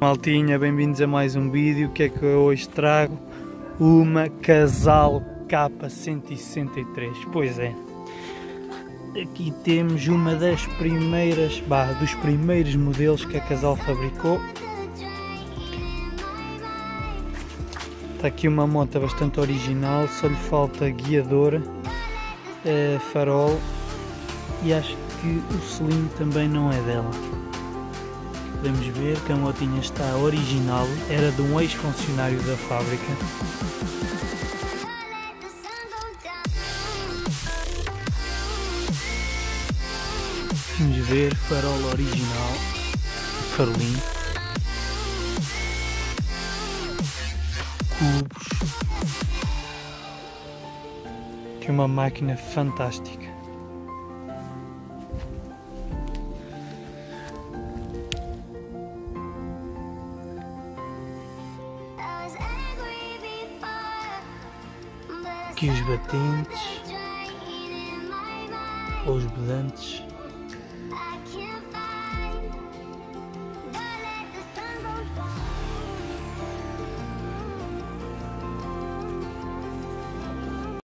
Maltinha, bem-vindos a mais um vídeo. O que é que eu hoje trago? Uma Casal K163. Pois é. Aqui temos uma das primeiras, bah, dos primeiros modelos que a Casal fabricou. Está aqui uma moto bastante original, só lhe falta guiadora, farol e acho que o selim também não é dela. Podemos ver que a motinha está original, era de um ex-funcionário da fábrica. Vamos ver, farol original, farolinho, cubos, que uma máquina fantástica. Aqui os batentes, ou os bedantes.